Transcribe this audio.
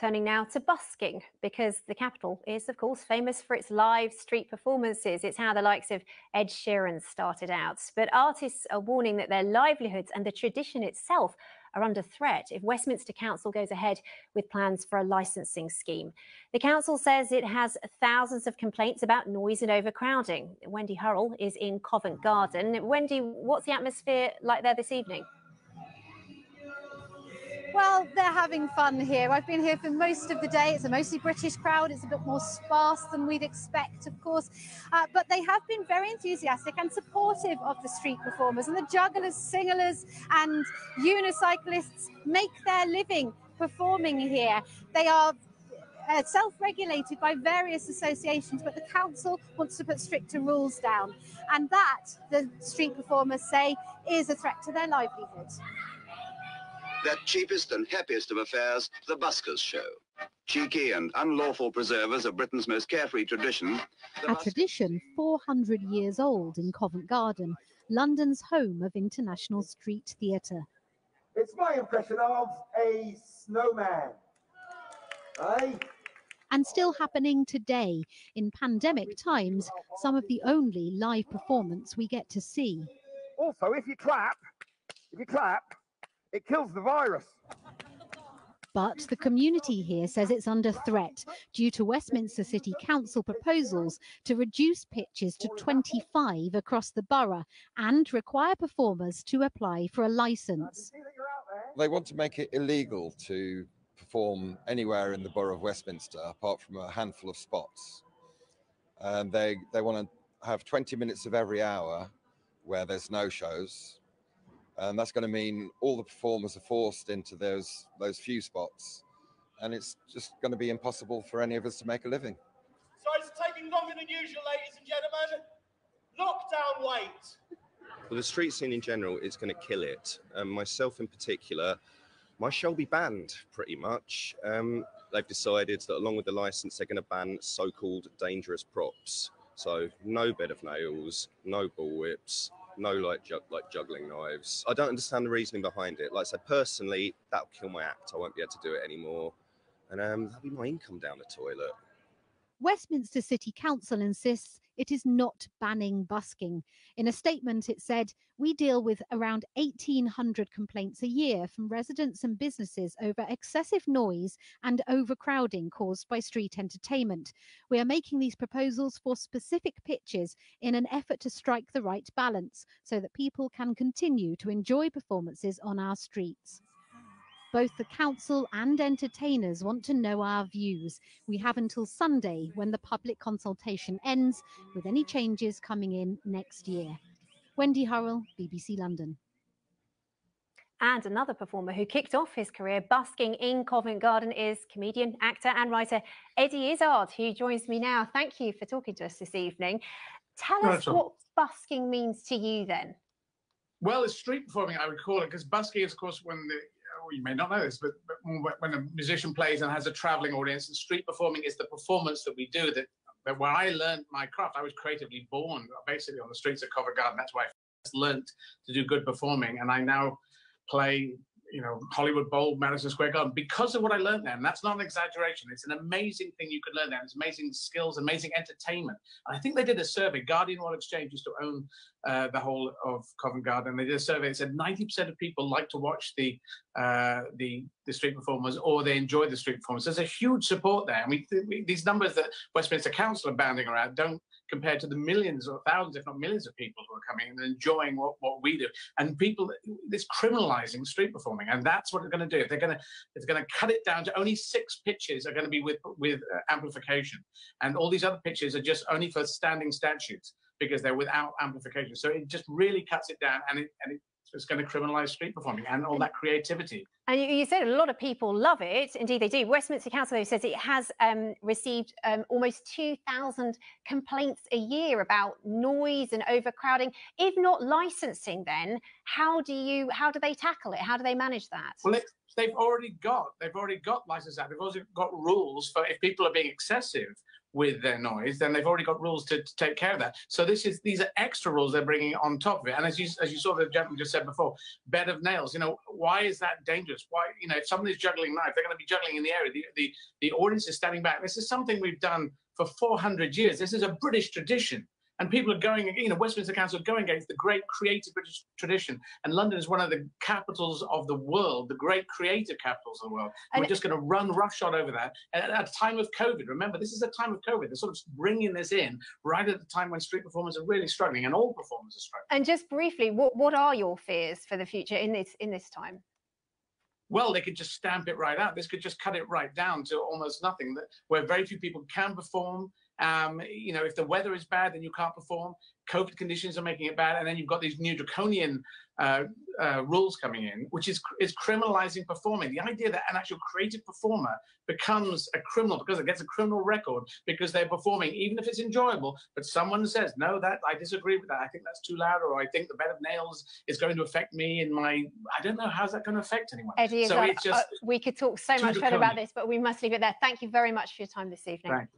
Turning now to busking, because the capital is, of course, famous for its live street performances. It's how the likes of Ed Sheeran started out. But artists are warning that their livelihoods and the tradition itself are under threat if Westminster Council goes ahead with plans for a licensing scheme. The council says it has thousands of complaints about noise and overcrowding. Wendy Hurrell is in Covent Garden. Wendy, what's the atmosphere like there this evening? Well, they're having fun here. I've been here for most of the day. It's a mostly British crowd. It's a bit more sparse than we'd expect, of course. Uh, but they have been very enthusiastic and supportive of the street performers. And the jugglers, singers, and unicyclists make their living performing here. They are uh, self-regulated by various associations, but the council wants to put stricter rules down. And that, the street performers say, is a threat to their livelihood. That cheapest and happiest of affairs, the Buskers Show. Cheeky and unlawful preservers of Britain's most carefree tradition. A tradition 400 years old in Covent Garden, London's home of international street theatre. It's my impression of a snowman. Aye. And still happening today, in pandemic times, some of the only live performance we get to see. Also, if you clap, if you clap, it kills the virus. But the community here says it's under threat due to Westminster City Council proposals to reduce pitches to 25 across the borough and require performers to apply for a licence. They want to make it illegal to perform anywhere in the borough of Westminster apart from a handful of spots. And they, they want to have 20 minutes of every hour where there's no shows and that's going to mean all the performers are forced into those those few spots, and it's just going to be impossible for any of us to make a living. So it's taking longer than usual, ladies and gentlemen. Lockdown wait. Well, the street scene in general is going to kill it. Um, myself in particular, my show will be banned pretty much. Um, they've decided that along with the license, they're going to ban so-called dangerous props. So no bed of nails, no bull whips, no like ju- like juggling knives. I don't understand the reasoning behind it. Like I said, personally, that'll kill my act. I won't be able to do it anymore, and um, that'll be my income down the toilet. Westminster City Council insists it is not banning busking. In a statement, it said, We deal with around 1,800 complaints a year from residents and businesses over excessive noise and overcrowding caused by street entertainment. We are making these proposals for specific pitches in an effort to strike the right balance so that people can continue to enjoy performances on our streets. Both the council and entertainers want to know our views. We have until Sunday when the public consultation ends, with any changes coming in next year. Wendy Hurrell, BBC London. And another performer who kicked off his career busking in Covent Garden is comedian, actor, and writer Eddie Izzard, who joins me now. Thank you for talking to us this evening. Tell us what busking means to you then. Well, it's street performing, I would call it, because busking is, of course, when the well, you may not know this, but, but when a musician plays and has a traveling audience, and street performing is the performance that we do. That, that where I learned my craft, I was creatively born basically on the streets of Covent Garden. That's why I first learned to do good performing, and I now play you know, Hollywood Bowl, Madison Square Garden, because of what I learned there. And that's not an exaggeration. It's an amazing thing you could learn there. It's amazing skills, amazing entertainment. And I think they did a survey. Guardian Royal Exchange used to own uh, the whole of Covent Garden. They did a survey that said 90% of people like to watch the, uh, the, the street performers or they enjoy the street performers. There's a huge support there. I mean, th- these numbers that Westminster Council are banding around don't compare to the millions or thousands, if not millions of people who are coming and enjoying what, what we do. And people, this criminalizing street performing. And that's what they're going to do. They're going to, it's going to cut it down to only six pitches are going to be with, with uh, amplification. And all these other pitches are just only for standing statues because they're without amplification. So it just really cuts it down and it, and it it's going to criminalise street performing and all that creativity. And you, you, said a lot of people love it. Indeed, they do. Westminster Council though, says it has um, received um, almost 2,000 complaints a year about noise and overcrowding. If not licensing, then how do you how do they tackle it? How do they manage that? Well, it, they've already got they've already got license out. They've also got rules for if people are being excessive with their noise, then they've already got rules to, to, take care of that. So this is these are extra rules they're bringing on top of it. And as you as you saw the gentleman just said before, bed of nails. You know why is that dangerous? Why you know if somebody's juggling knife, they're going to be juggling in the area. The the the audience is standing back. This is something we've done for 400 years. This is a British tradition and people are going, you know, Westminster Council are going against the great creative British tradition. And London is one of the capitals of the world, the great creative capitals of the world. And we're just going to run roughshod over that at, at a time of COVID. Remember, this is a time of COVID. They're sort of bringing this in right at the time when street performers are really struggling, and all performers are struggling. And just briefly, what what are your fears for the future in this in this time? well, they could just stamp it right out. This could just cut it right down to almost nothing. Where very few people can perform, um, you know, if the weather is bad, then you can't perform. COVID conditions are making it bad, and then you've got these new draconian uh, uh, rules coming in, which is is criminalizing performing. The idea that an actual creative performer becomes a criminal because it gets a criminal record because they're performing, even if it's enjoyable, but someone says, "No, that I disagree with that. I think that's too loud," or "I think the bed of nails is going to affect me in my." I don't know how's that going to affect anyone. Eddie, so it's just uh, we could talk so much further about this, but we must leave it there. Thank you very much for your time this evening.